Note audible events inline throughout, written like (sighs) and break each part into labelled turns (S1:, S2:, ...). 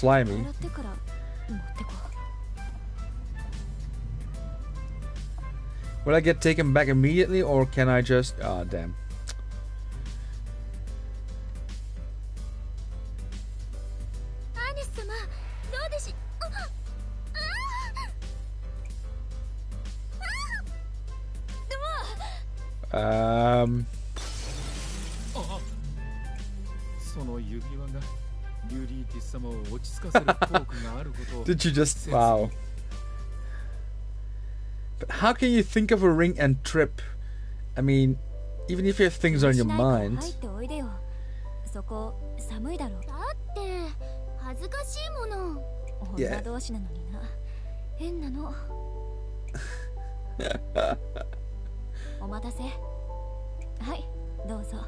S1: slimy. Will I get taken back immediately or can I just... Oh, damn. Um... Did you just wow? But how can you think of a ring and trip? I mean, even if you have things on your mind. そ
S2: こ寒いだろ
S3: だって恥ずかしいもの
S2: 女同士なのにな変なのお待たせはいどうぞ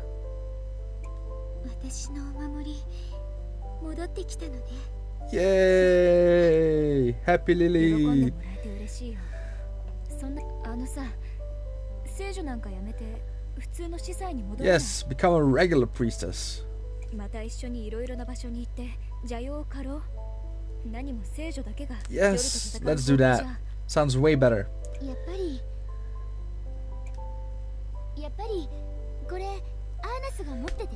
S2: 私のお守り 戻ってきたのね
S1: イエーイハッピーリリー喜んで
S2: もらえて嬉しいよそんなあのさ聖女なんかやめて普通の司祭に戻る
S1: Yes, become a regular priestess
S2: また一緒にいろいろな場所に行って邪妖を狩ろう何も聖女だけが
S1: Yes, let's do that Sounds way better
S2: やっぱりやっぱりこれアーナスが持ってて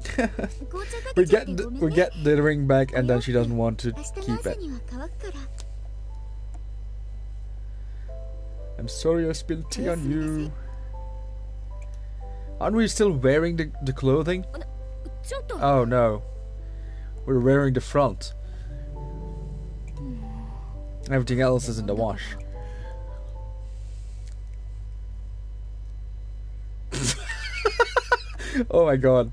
S2: (laughs)
S1: we get the, we get the ring back and then she doesn't want to keep it. I'm sorry I spilled tea on you. Aren't we still wearing the, the clothing? Oh no. We're wearing the front. Everything else is in the wash. (laughs) oh my god.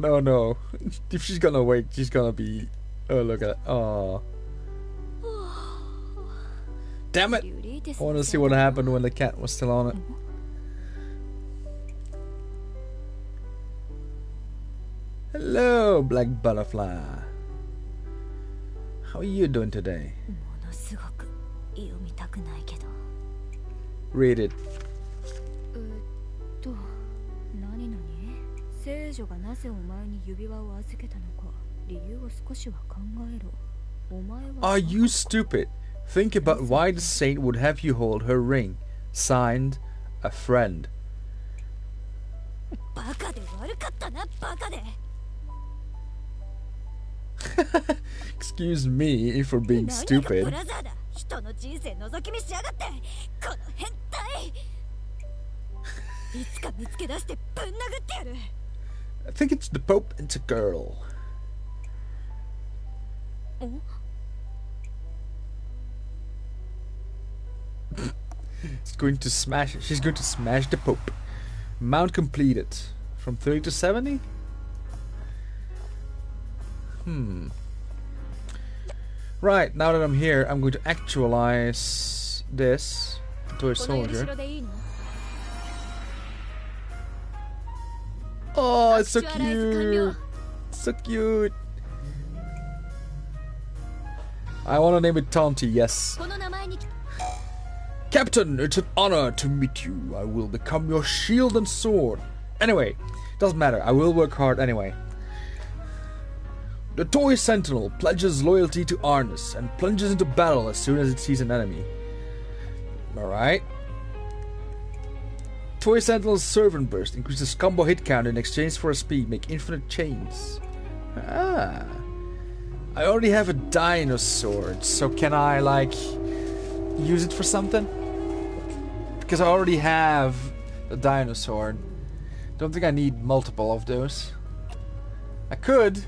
S1: No, no. (laughs) If she's gonna wake, she's gonna be. Oh, look at. Oh. Damn it! I want to see what happened when the cat was still on it. Hello, black butterfly. How are you doing today? Read it.
S2: Uh, 聖女がなぜお前に指輪を預けたのか理由を少しは考えろお前は
S1: Are you stupid? Think about why the saint would have you hold her ring. Signed, a friend.
S2: バカで悪かったなバカで (laughs)
S1: Excuse me for being stupid. (laughs)
S2: 人の人生覗き見しやがってこの変態いつか見つけ出してぶん殴ってやる
S1: I think it's the Pope and a girl. it's going to smash. She's going to smash the Pope. Mount completed. From 30 to 70? Hmm. Right, now that I'm here, I'm going to actualize this to a soldier. Oh, it's so cute. So cute. I want to name it Tanti, yes. Captain, it's an honor to meet you. I will become your shield and sword. Anyway, doesn't matter. I will work hard anyway. The toy sentinel pledges loyalty to Arnice and plunges into battle as soon as it sees an enemy. Alright. Toy Sentinel's Servant Burst increases combo hit count in exchange for a speed, make infinite chains. Ah. I already have a dinosaur, so can I, like, use it for something? Because I already have a dinosaur. Don't think I need multiple of those. I could,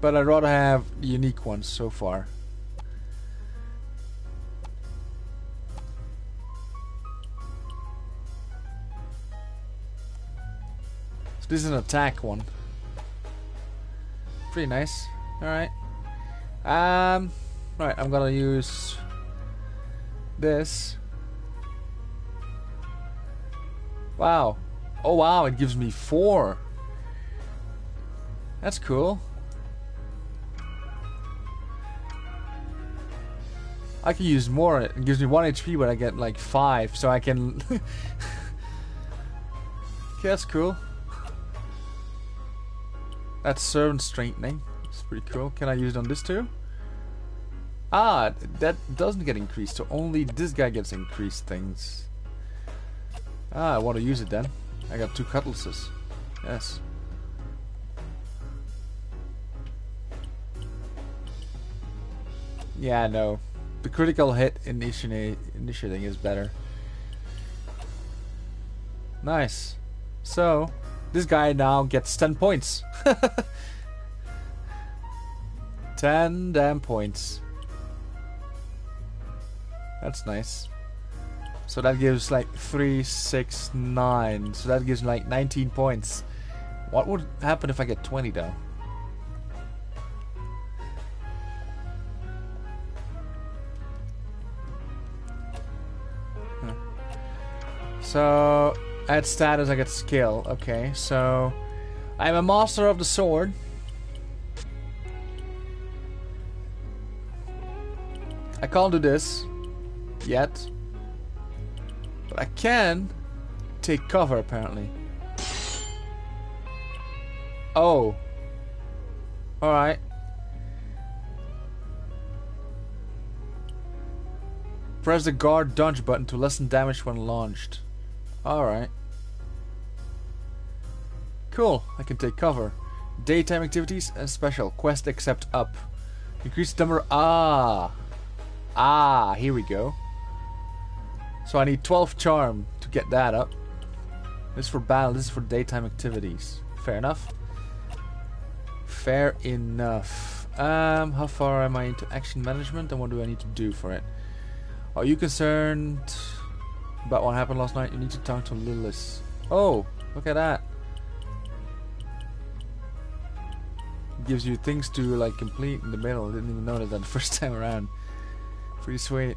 S1: but I'd rather have unique ones so far. This is an attack one. Pretty nice. Alright. Um, right, I'm gonna use this. Wow. Oh wow, it gives me four. That's cool. I can use more. It gives me 1 HP, but I get like 5, so I can... (laughs) okay, that's cool. That's servant strengthening. It's pretty cool. Can I use it on this too? Ah, that doesn't get increased, so only this guy gets increased things. Ah, I want to use it then. I got two cutlasses. Yes. Yeah, no. The critical hit initiating initiating is better. Nice. So, this guy now gets 10 points. (laughs) 10 damn points. That's nice. So that gives like 3, 6, 9. So that gives like 19 points. What would happen if I get 20 though? Hmm. So, add status, I get skill. Okay, so I'm a master of the sword. I can't do this yet. But I can take cover apparently. Oh. Alright. Press the guard dodge button to lessen damage when launched. Alright. Cool, I can take cover. Daytime activities and special. Quest accept up. Increase number. Ah! Ah, here we go. So I need 12 charm to get that up. This is for battle, this is for daytime activities. Fair enough. Fair enough. Um, how far am I into action management and what do I need to do for it? Are you concerned about what happened last night? You need to talk to Lilith. Oh, look at that. Gives you things to like complete in the middle. Didn't even notice that the (laughs) first time around. Pretty sweet.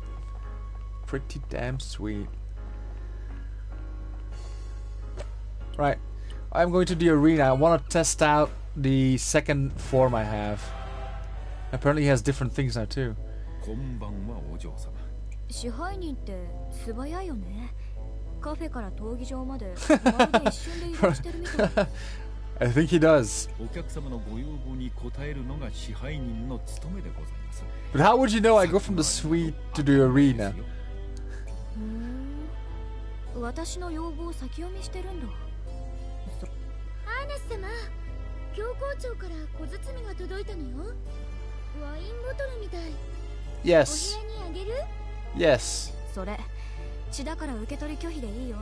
S1: Pretty damn sweet. Right. I'm going to the arena. I want to test out the second form I have. Apparently he has different things now too.
S4: こんばんはお嬢様
S2: 支配人って素早いよねカフェから闘技場までまるで一瞬で移動してるみたい
S1: I think he does.
S4: お客様のご要望に応えるのが支配人の務めでございます
S1: But how would you know I go from the suite to the arena?
S2: ふーん私の要望を先読みしてるんだアーネス様教皇庁から小包が届いたのよワインボトルみたい
S1: Yes.
S2: お部屋にあげる
S1: Yes.
S2: それ血だから受け取り拒否でいいよ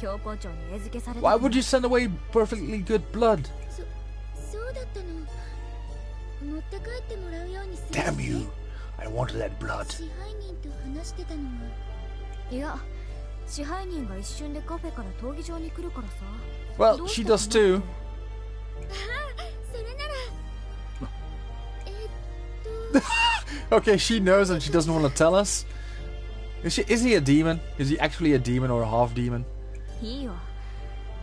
S2: 教皇庁に餌付けされた
S1: Why would you send away perfectly good blood?
S2: そそうだったの持って帰ってもらうようにする
S1: Damn you. I wanted that blood.
S2: 支配人と話してたのはいや支配人が一瞬でカフェから闘技場に来るからさ
S1: Well,
S2: どう
S1: she
S2: した
S1: does
S2: かな
S1: too. (laughs) Okay, she knows and she doesn't want to tell us. Is she? Is he a demon? Is he actually a demon or a half demon?
S2: いいよ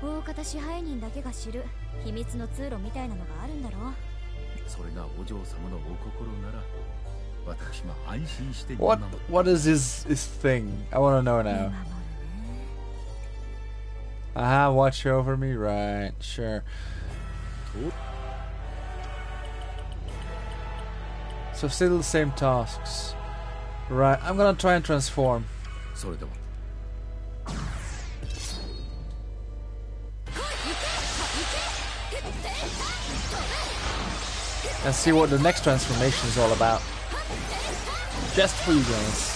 S2: 大方支配人だけが知る秘密の通路みたいなのがあるんだろ
S4: それがお嬢様のお心なら私も安心して見
S1: What?
S4: 守る
S1: What is his his thing? I want to know
S2: 見守
S1: now.
S2: るね
S1: Aha, watch over me, right? Sure. So still the same tasks. Right, I'm gonna try and transform. And see what the next transformation is all about. Just for you guys.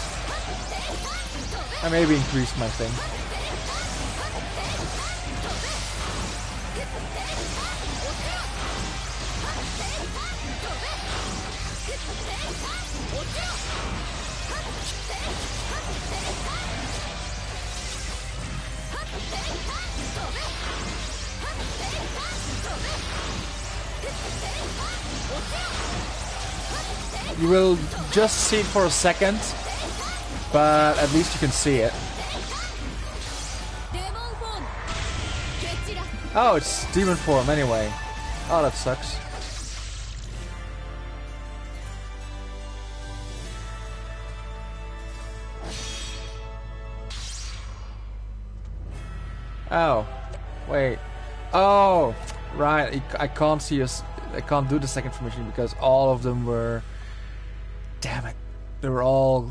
S1: I maybe increased my thing. just see it for a second, but at least you can see it. Oh, it's demon form anyway. Oh, that sucks. Oh, wait. Oh, right. I can't see us. I can't do the second formation because all of them were Damn it. They were all.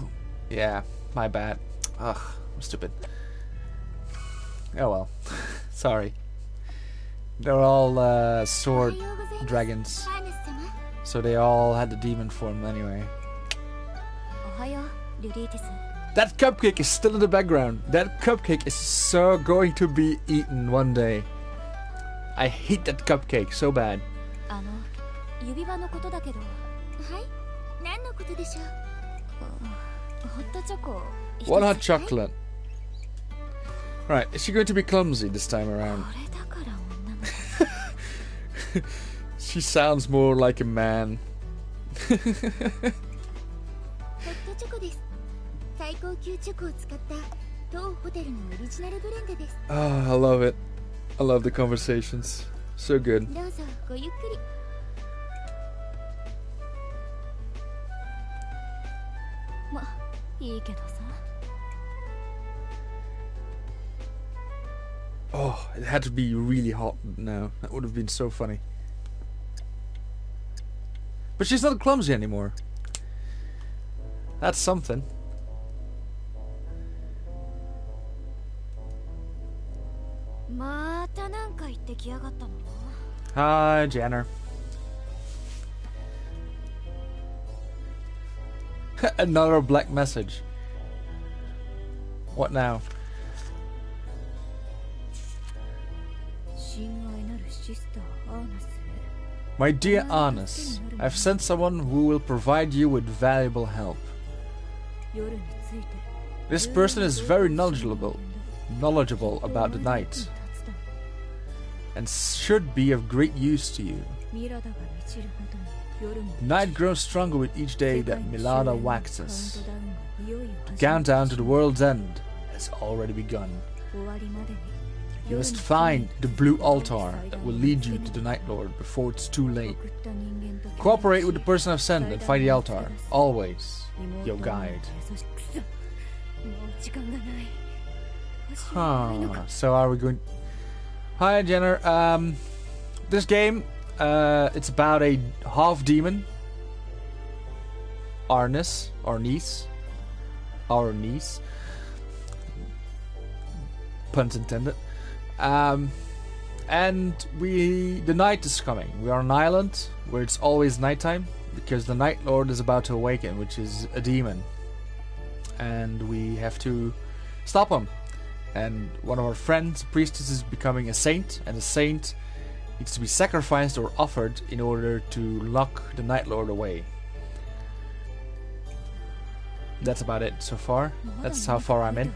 S1: Yeah, my bad. Ugh, I'm stupid. Oh well. (laughs) Sorry. They're all uh, sword dragons. So they all had the demon form anyway. That cupcake is still in the background. That cupcake is so going to be eaten one day. I hate that cupcake so bad. What hot chocolate. Right, is she going to be clumsy this time around? (laughs) she sounds more like a man. oh, I love it. I love the conversations. So good.
S2: まいいけどさ
S1: Oh, it had to be really hot now. That would have been so funny. But she's not clumsy anymore. That's something.
S2: またなんか言ってきやがったの
S1: Hi, Janner. (laughs) Another black message. What now? My dear Arnice, I've sent someone who will provide you with valuable help. This person is very knowledgeable, knowledgeable about the night, and should be of great use to you. Night grows stronger with each day that Milada waxes. The countdown to the world's end has already begun. You must find the blue altar that will lead you to the Night Lord before it's too late. Cooperate with the person I've sent and find the altar. Always your guide. Huh. So are we going... Hi, Jenner. Um, this game uh, it's about a half demon, Arnice our niece. Puns intended. Um, and we, the night is coming. We are on an island where it's always nighttime because the Night Lord is about to awaken, which is a demon, and we have to stop him and one of our friends, priestess, is becoming a saint, and a saint needs to be sacrificed or offered in order to lock the Night Lord away. That's about it so far. That's how far I'm in.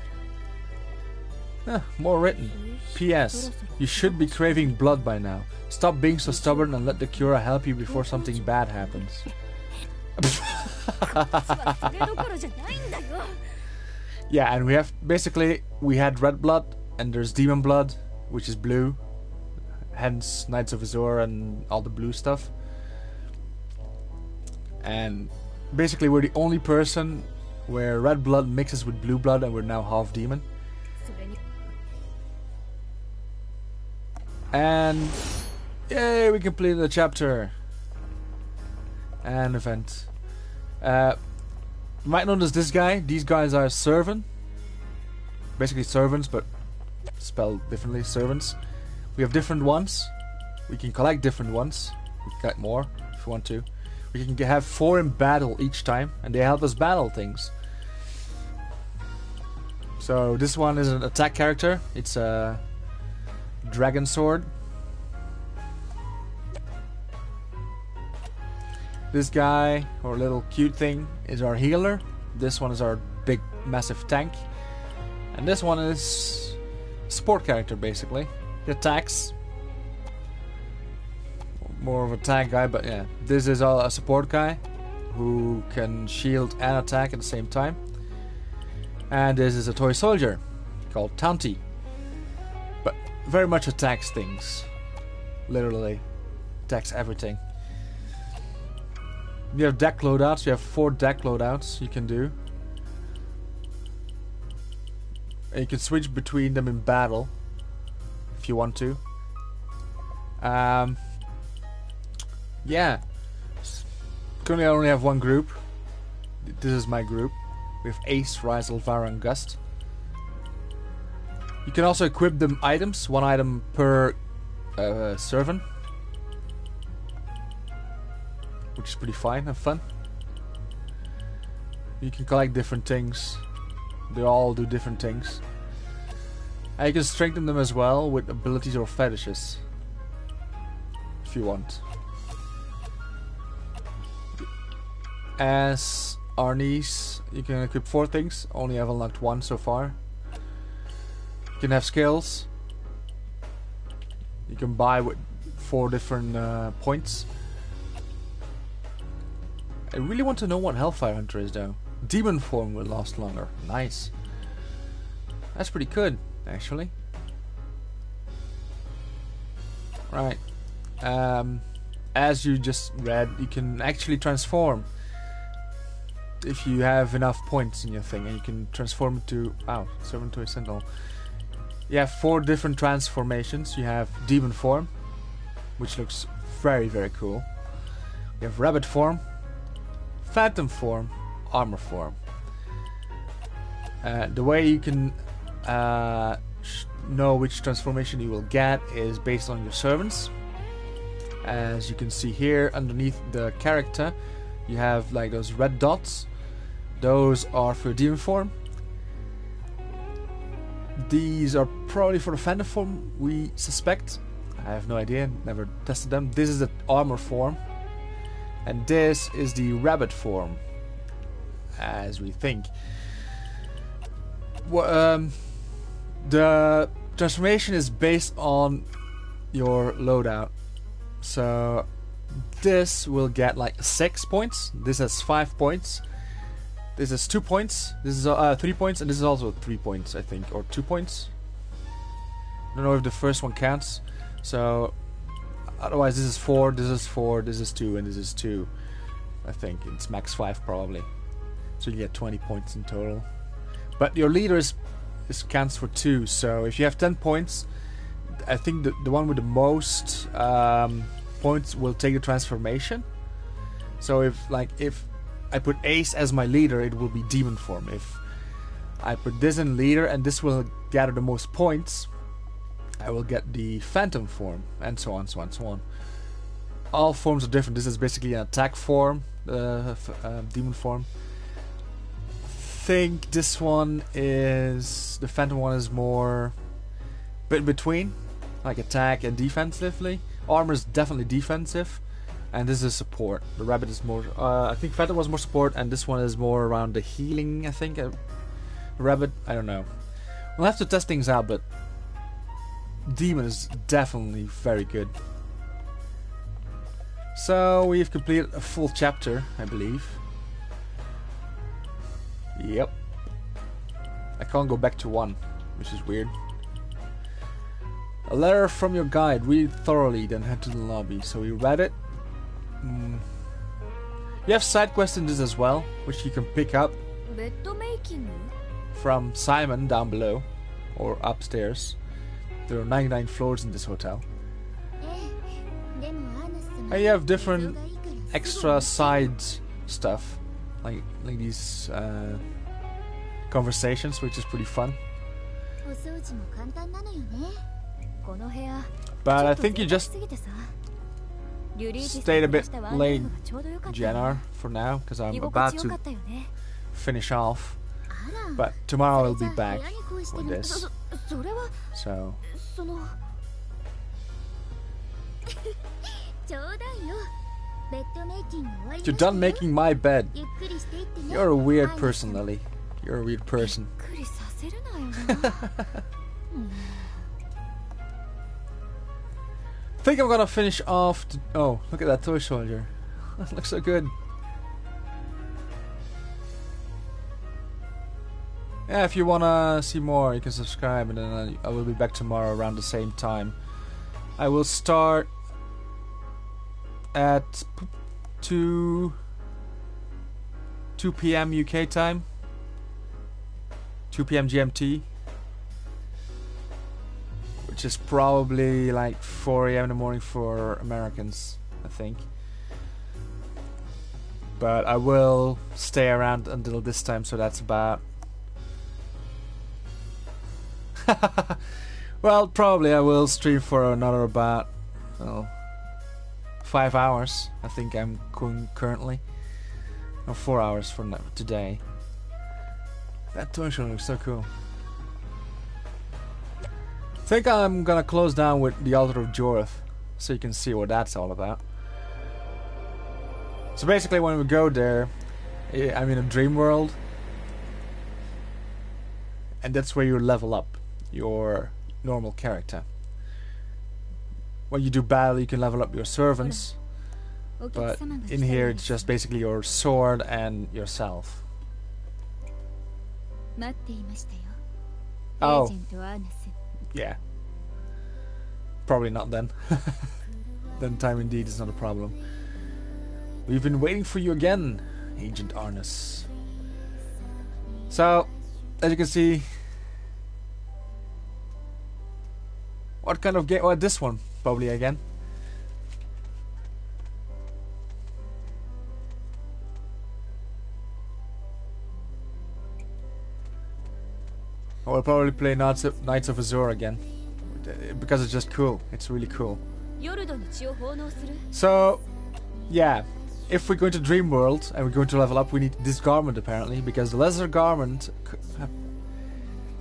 S1: Ah, more written. P.S. You should be craving blood by now. Stop being so stubborn and let the cura help you before something bad happens. (laughs) yeah, and we have basically we had red blood and there's demon blood, which is blue, hence Nights of Azure and all the blue stuff. And basically, we're the only person where red blood mixes with blue blood, and we're now half demon. And yay, we completed the chapter and event. Uh, you might notice this guy. These guys are servant, basically servants, but spelled differently. Servants. We have different ones. We can collect different ones. We can collect more if we want to. We can have four in battle each time, and they help us battle things. So this one is an attack character. It's a dragon sword. This guy, or little cute thing, is our healer. This one is our big, massive tank. And this one is support character, basically. Attacks. More of a tank guy, but yeah. This is a support guy. who can shield and attack at the same time. And this is a toy soldier called Tanti. But very much attacks things. Literally. Attacks everything. You have deck loadouts. You have four deck loadouts you can do. And you can switch between them in battle if you want to. Um, yeah. Currently, I only have one group. This is my group. We have Ace, Rizel, Vara, and Gust. You can also equip them items, one item per uh, servant. Which is pretty fine and fun. You can collect different things. They all do different things. You can strengthen them as well with abilities or fetishes. If you want. As Arnice, you can equip four things. Only have unlocked one so far. You can have skills. You can buy with four different uh, points. I really want to know what Hellfire Hunter is though. Demon form will last longer. Nice. That's pretty good, actually. Right. Um, as you just read, you can actually transform if you have enough points in your thing, and you can transform it to wow, servant to a sentinel. You have four different transformations. You have demon form, which looks very very cool. You have rabbit form, phantom form, armor form. Uh, the way you can uh, know which transformation you will get is based on your servants. As you can see here underneath the character, you have like those red dots. Those are for demon form. These are probably for the form, we suspect. I have no idea, never tested them. This is the armor form. And this is the rabbit form, as we think. Well, um, the transformation is based on your loadout. So this will get like six points. This has five points. This is two points. This is uh, three points, and this is also three points, I think, or two points. I don't know if the first one counts. So otherwise, this is four. This is four. This is two, and this is two. I think it's max five probably. So you get 20 points in total. But your leader is, is counts for two. So if you have 10 points, I think the, the one with the most um, points will take the transformation. So if like if I put Ace as my leader, it will be demon form. If I put this in leader and this will gather the most points, I will get the phantom form, and so on, so on, so on. All forms are different. This is basically an attack form, uh, uh, demon form. I think this one is the phantom one is more bit between, like attack and defensively. Armor is definitely defensive, and this is support. The rabbit is more. Uh, I think phantom was more support, and this one is more around the healing. I think. Uh, rabbit, I don't know. We'll have to test things out, but demon is definitely very good. So we've completed a full chapter, I believe. Yep. I can't go back to one, which is weird. A letter from your guide. Read thoroughly, then head to the lobby. So we read it. Mm. You have side quests in this as well, which you can pick up from Simon down below or upstairs. There are 99 floors in this hotel. And you have different extra side stuff like like these uh, conversations, which is pretty fun. But I think you just stayed a bit late, Janar, for now, because I'm about to finish off. But tomorrow I'll be back with this. So. (laughs) You're done making my bed. You're a weird person, Lily. You're a weird person. I (laughs) think I'm gonna finish off. oh, look at that toy soldier. (laughs) that looks so good. Yeah, if you wanna see more, you can subscribe, and then I, I will be back tomorrow around the same time. I will start at p- two 2 p.m. UK time, 2 p.m. GMT, which is probably like 4 a.m. in the morning for Americans, I think. But I will stay around until this time, so that's about. (laughs) well, probably I will stream for another about, well, five hours. I think I'm going currently, or four hours from today. That toy show looks so cool. I think I'm gonna close down with the Altar of Jorth, so you can see what that's all about. So basically, when we go there, eh, I'm in a dream world, and that's where you level up your normal character when you do battle, you can level up your servants. But in here, it's just basically your sword and yourself. Oh. Yeah. Probably not then. (laughs) then time indeed is not a problem. We've been waiting for you again, Agent Arnus. So, as you can see, What kind of game? Well, this one, probably again. I will probably play Knights of, Nights of Azure again. Because it's just cool. It's really cool. So, yeah. If we're going to Dream World and we're going to level up, we need this garment apparently. Because the lesser garment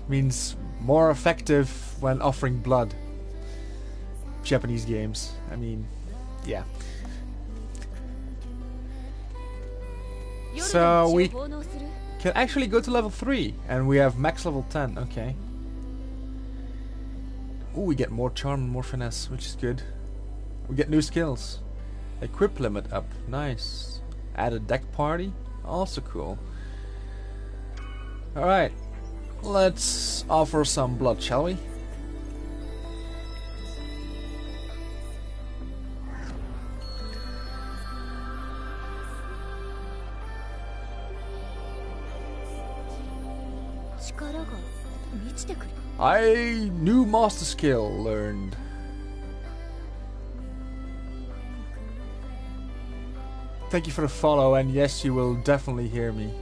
S1: means more effective when offering blood. Japanese games. I mean, yeah. So we can actually go to level 3 and we have max level 10, okay. Oh, we get more charm and more finesse, which is good. We get new skills. Equip limit up, nice. Add a deck party, also cool. Alright, let's offer some blood, shall we? I new master skill learned. Thank you for the follow, and yes, you will definitely hear me.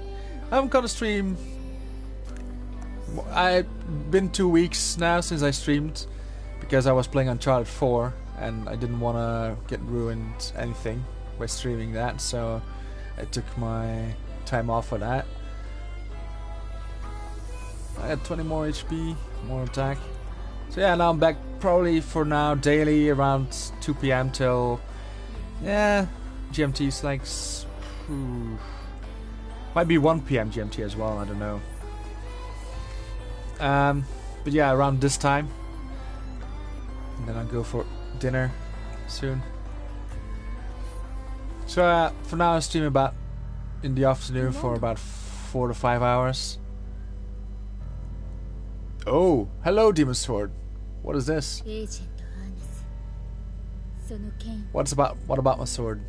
S1: I haven't got a stream. I've been two weeks now since I streamed because I was playing Uncharted 4 and I didn't want to get ruined anything by streaming that, so I took my time off for that. I had 20 more HP, more attack. So yeah, now I'm back probably for now daily around 2 p.m. till yeah, GMT is like hmm, might be 1 p.m. GMT as well. I don't know. Um, but yeah, around this time, and then I'll go for dinner soon. So uh, for now, I stream about in the afternoon for about four to five hours. Oh, hello, Demon Sword. What is this? What's about what about my sword?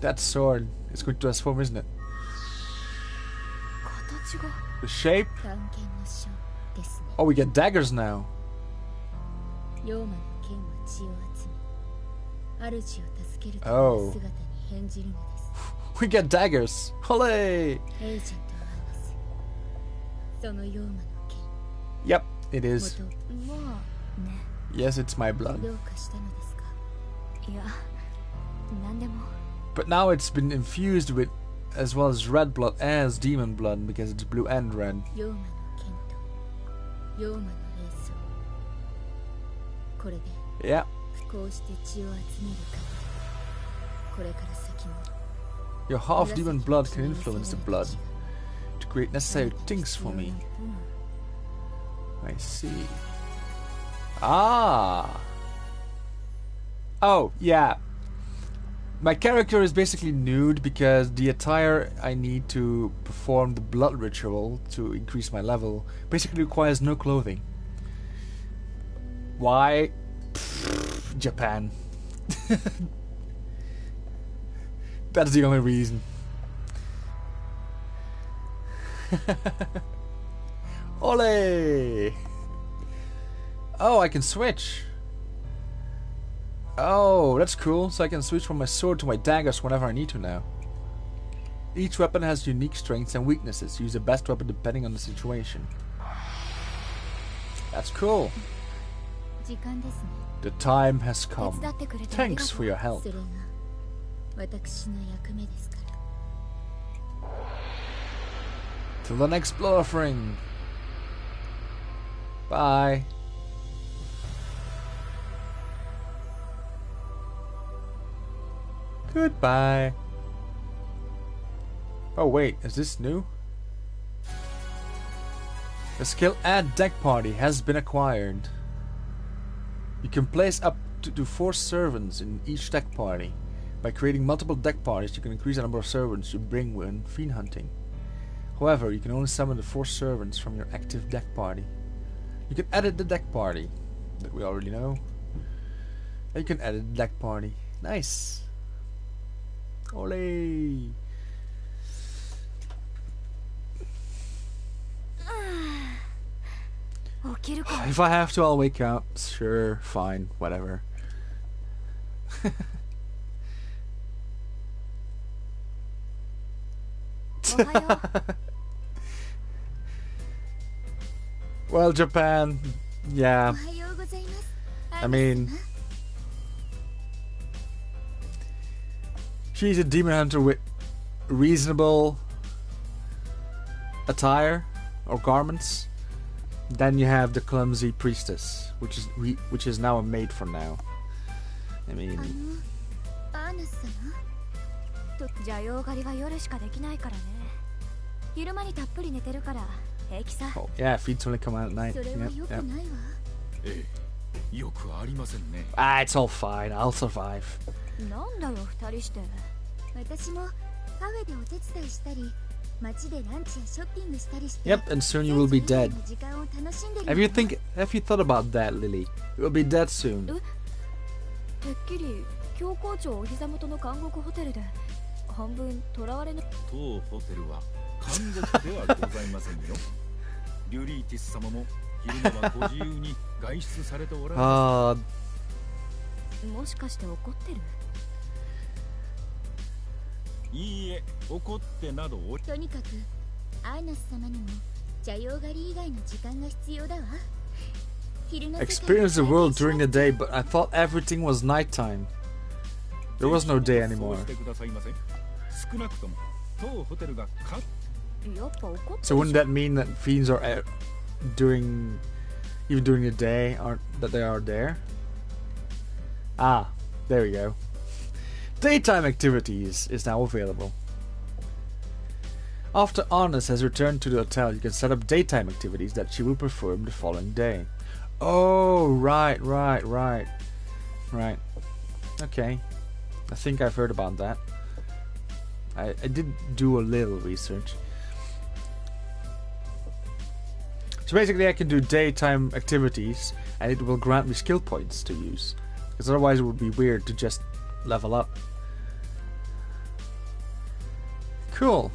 S1: That sword is going to transform, isn't it? The shape. Oh, we get daggers now. Oh. (laughs) We get daggers. Hooray! Yep, it is. Yes, it's my blood. But now it's been infused with as well as red blood as demon blood because it's blue and red. Yeah. Your half demon blood can influence the blood to create necessary things for me. I see. Ah. Oh, yeah. My character is basically nude because the attire I need to perform the blood ritual to increase my level basically requires no clothing. Why? Pfft, Japan. (laughs) That's the only reason. (laughs) Ole! Oh, I can switch. Oh, that's cool. So I can switch from my sword to my daggers whenever I need to now. Each weapon has unique strengths and weaknesses. Use the best weapon depending on the situation. That's cool. The time has come. Thanks for your help. Till the next blood offering. Bye. Goodbye. Oh wait, is this new? The skill Add Deck Party has been acquired. You can place up to, four servants in each deck party. By creating multiple deck parties, you can increase the number of servants you bring when fiend hunting. However, you can only summon the four servants from your active deck party. You can edit the deck party that we already know. And you can edit the deck party. Nice. Ole. (sighs) if I have to, I'll wake up. Sure, fine, whatever. (laughs) (laughs) well, Japan, yeah.
S2: おはようございます
S1: I mean, she's a demon hunter with reasonable attire or garments. Then you have the clumsy priestess, which is re- which is now a maid for now. I
S2: あの
S1: mean,
S2: アーナス様と邪陽狩りは夜しかできないからね昼間にたっぷり寝てるから平気さ
S1: oh yeah, feeds only come out at night.
S2: それは
S1: Yep,
S2: よく
S1: yep.
S2: ないわ
S4: ええよくありませんね
S1: Ah, it's all fine. I'll survive.
S2: なんだよ二人して私もカフェでお手伝いしたり街でランチやショッピングしたりして
S1: Yep, and soon you will be
S2: 聖地以外
S1: dead.
S2: の時間を楽しんでる
S1: Have you think? Have you thought about that, Lily? You will be dead soon.
S2: てっきり教皇庁お膝元の監獄ホテルで半分囚われの
S4: 当ホテルは 監獄ではございませんよ。(laughs) リュリーティス様も昼間はご自由に外出されておられま
S1: Ah, (laughs)
S2: もしかして怒ってる？
S4: すいいえ怒ってなど
S2: とにかくアーナス様にも邪陽狩り以外の時間が必要だわ。
S1: experience the world during the day, but I thought everything was nighttime. There was no day anymore.
S4: 少なくとも当ホテルがか
S2: やっぱ怒って
S1: So wouldn't that mean that fiends are uh, during, even during the day, aren't that they are there? Ah, there we go. Daytime activities is now available. After Arnice has returned to the hotel, you can set up daytime activities that she will perform the following day. Oh, right, right, right. Right. Okay. I think I've heard about that. I, I did do a little research. So basically, I can do daytime activities, and it will grant me skill points to use. Because otherwise, it would be weird to just level up. Cool.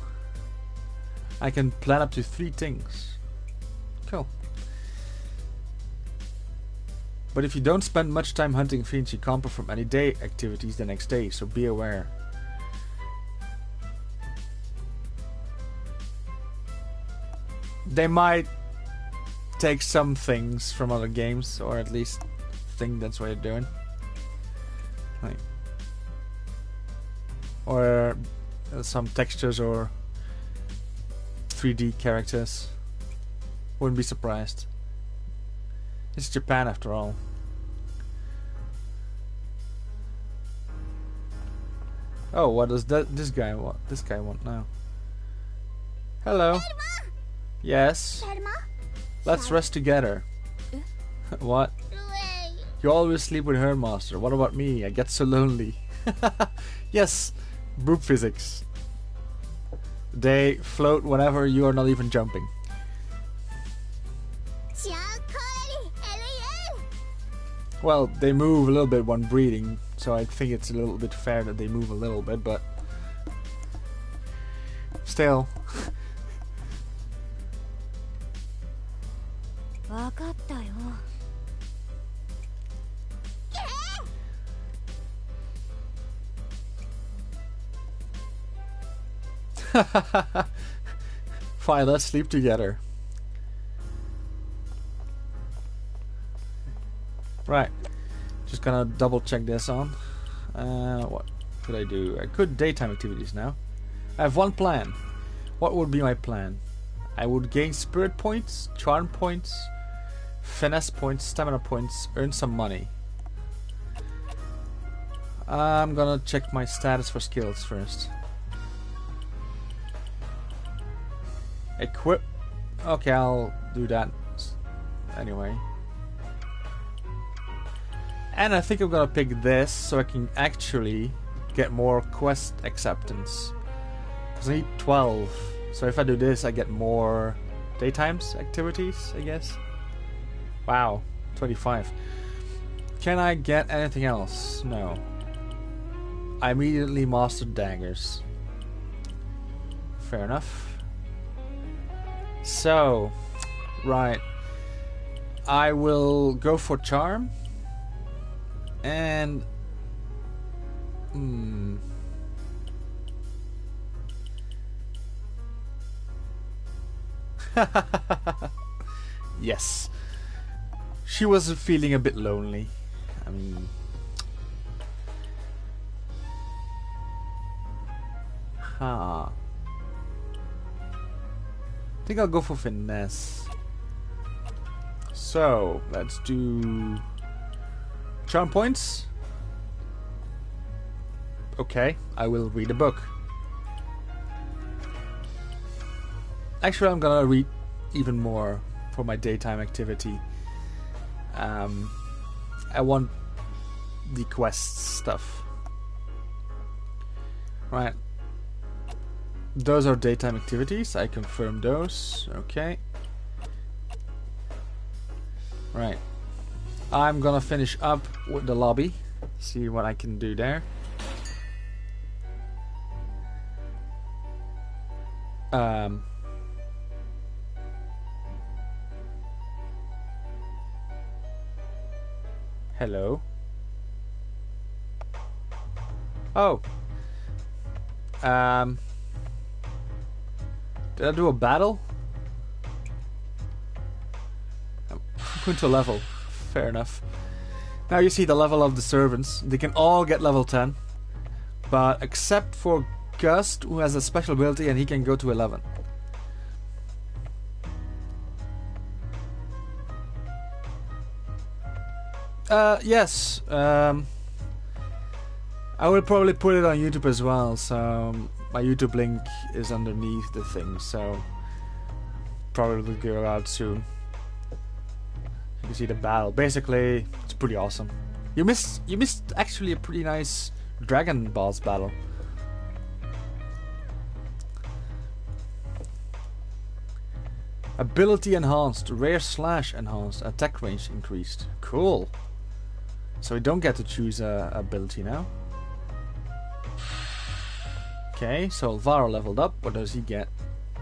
S1: I can plan up to three things. Cool. But if you don't spend much time hunting fiends, you can't perform any day activities the next day, so be aware. They might take some things from other games, or at least think that's what they're doing. Like, or uh, some textures or 3D characters. Wouldn't be surprised. It's Japan after all. Oh, what does that this guy want? This guy want now? Hello. Yes. Let's rest together. (laughs) what? You always sleep with her, master. What about me? I get so lonely. (laughs) yes, Boop physics. They float whenever you are not even jumping. Well, they move a little bit when breathing, so I think it's a little bit fair that they move a little bit, but still. (laughs)
S2: 分かったよ
S1: Fine, (laughs) let's sleep together. Right. Just gonna double check this on. Uh, what could I do? I could daytime activities now. I have one plan. What would be my plan? I would gain spirit points, charm points, finesse points, stamina points, earn some money. I'm gonna check my status for skills first. Equip. Okay, I'll do that anyway. And I think I'm gonna pick this so I can actually get more quest acceptance. Because I need 12. So if I do this, I get more daytimes activities, I guess. Wow, 25. Can I get anything else? No. I immediately mastered daggers. Fair enough. So, right. I will go for charm. And hmm. (laughs) yes. She was feeling a bit lonely. Um, I mean Huh. I think I'll go for finesse. So, let's do Charm points? Okay, I will read a book. Actually, I'm gonna read even more for my daytime activity. Um, I want the quest stuff. Right. Those are daytime activities. I confirm those. Okay. Right. I'm gonna finish up with the lobby. See what I can do there. Um, hello. Oh. Um. Did I do a battle? I'm going to level fair enough. Now you see the level of the servants. They can all get level 10. But except for Gust, who has a special ability and he can go to 11. Uh, yes. Um, I will probably put it on YouTube as well, so my YouTube link is underneath the thing, so probably go out soon. You can see the battle. Basically, it's pretty awesome. You missed you missed actually a pretty nice dragon boss battle. Ability enhanced, rare slash enhanced, attack range increased. Cool. So we don't get to choose a ability now. Okay, so Alvaro leveled up. What does he get?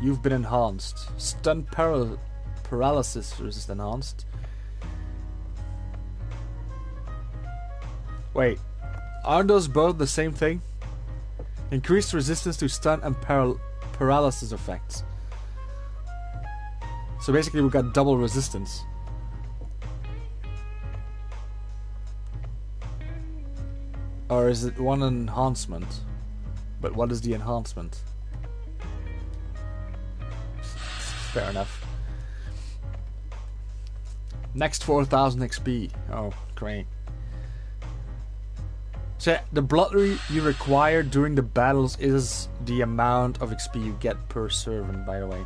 S1: You've been enhanced. Stun paral paralysis resist enhanced. Wait, aren't those both the same thing? Increased resistance to stun and paral paralysis effects. So basically we've got double resistance. Or is it one enhancement? But what is the enhancement? Fair enough. Next 4000 XP. Oh, great. So the blood you require during the battles is the amount of XP you get per servant, by the way.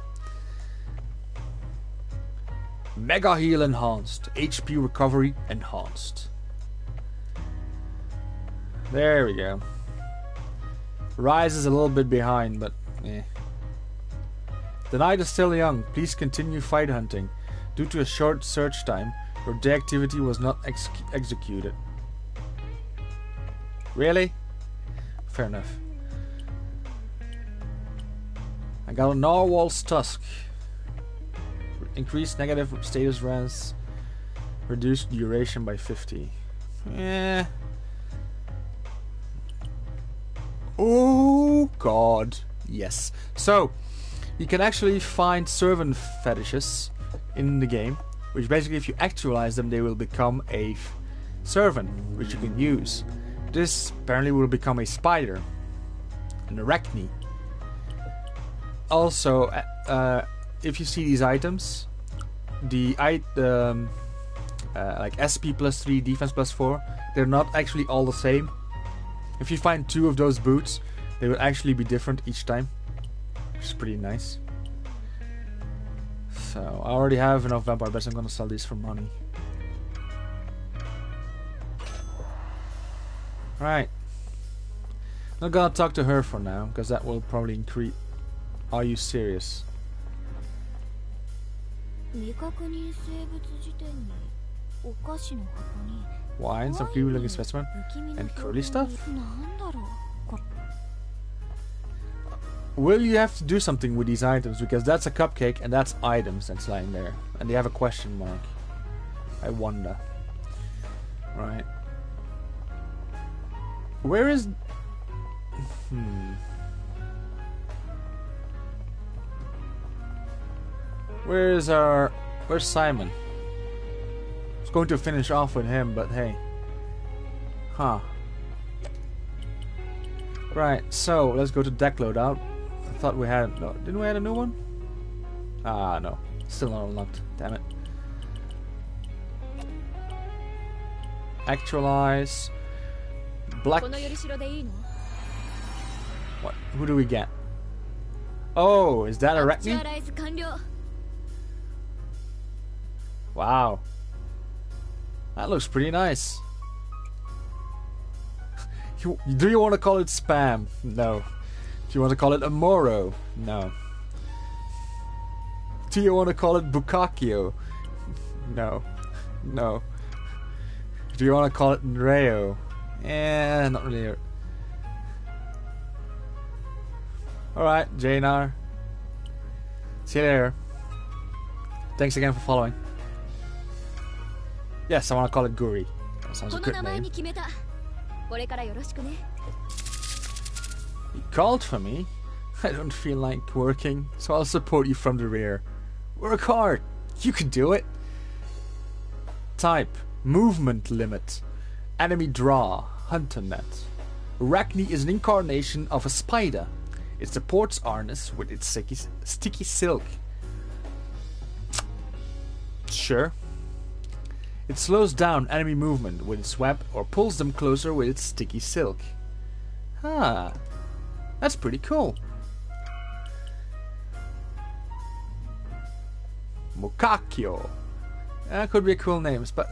S1: Mega heal enhanced, HP recovery enhanced. There we go. Rise is a little bit behind, but eh. The night is still young. Please continue fight hunting. Due to a short search time, your day activity was not ex executed. Really? Fair enough. I got a narwhal's tusk. Increased negative status res. Reduced duration by 50. Eh. Oh god. Yes. So, you can actually find servant fetishes in the game, which basically if you actualize them they will become a servant, which you can use. This apparently will become a spider, an arachne. Also, uh, if you see these items, the um, uh, like SP plus 3, defense plus 4, they're not actually all the same. If you find two of those boots, they will actually be different each time, which is pretty nice. So, I already have enough vampire beds, I'm gonna sell these for money. Right. Not gonna talk to her for now, because that will probably increase. Are you serious? Wine, some creepy looking specimen, and curly stuff? Will you have to do something with these items? Because that's a cupcake and that's items that's lying there. And they have a question mark. I wonder. Right. Where is... Hmm. Where is our... Where's Simon? I was going to finish off with him, but hey. Huh. Right, so let's go to deck loadout. I thought we had... No, didn't we have a new one? Ah, no. Still not unlocked. Damn it. Actualize. Black. What? Who do we get? Oh, is that a Arachne? Wow. That looks pretty nice. (laughs) do you want to call it spam? No. Do you want to call it Amoro? No. Do you want to call it Bukakio? (laughs) No. No. Do you want to call it Nreo? Eh, not really. Alright, JNR. See you later. Thanks again for following. Yes, I want to call it Guri. That sounds a good name. You called for me? I don't feel like working, so I'll support you from the rear. Work hard. You can do it. Type. Movement limit. Enemy draw. Hunter net. Arachne is an incarnation of a spider. It supports Arnice with its sticky, sticky silk. Sure. It slows down enemy movement with its web or pulls them closer with its sticky silk. Ah, that's pretty cool. Mukakyo. That could be a cool name, but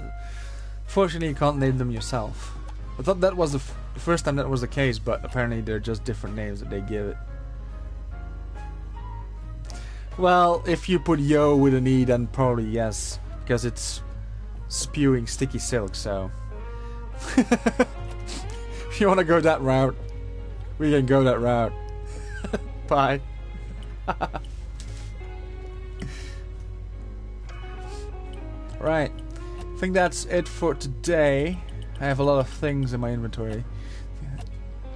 S1: fortunately you can't name them yourself. I thought that was the, the first time that was the case, but apparently they're just different names that they give it. Well, if you put yo with an e, then probably yes, because it's spewing sticky silk, so... if (laughs) you want to go that route, we can go that route. (laughs) Bye. (laughs) right. I think that's it for today. I have a lot of things in my inventory.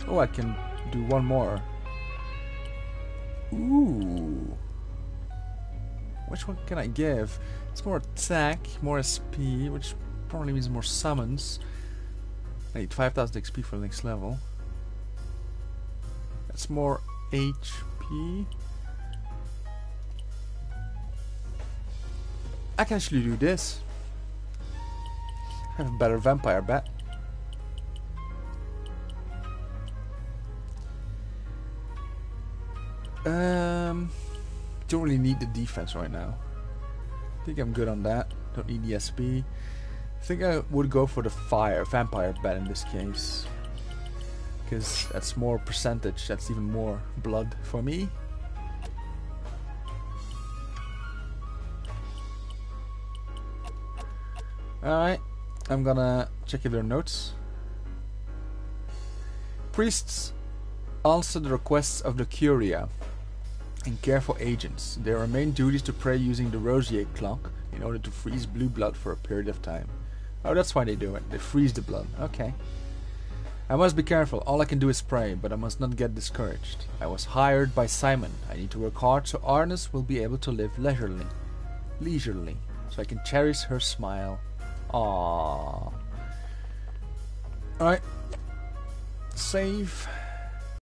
S1: Oh, I can do one more. Ooh. Which one can I give? It's more attack, more SP, which probably means more summons. I need 5000 XP for the next level. That's more HP. I can actually do this. I Have a better vampire bat. Um, don't really need the defense right now. I think I'm good on that. Don't need the SP. I think I would go for the fire vampire bat in this case. Because that's more percentage, that's even more blood for me. Alright, I'm gonna check their notes. Priests answer the requests of the Curia and care for agents. Their main duty is to pray using the Rosier clock in order to freeze blue blood for a period of time. Oh, that's why they do it. They freeze the blood. Okay. I must be careful. All I can do is pray, but I must not get discouraged. I was hired by Simon. I need to work hard so Arnice will be able to live leisurely. Leisurely. So I can cherish her smile. Aww. Alright. Save.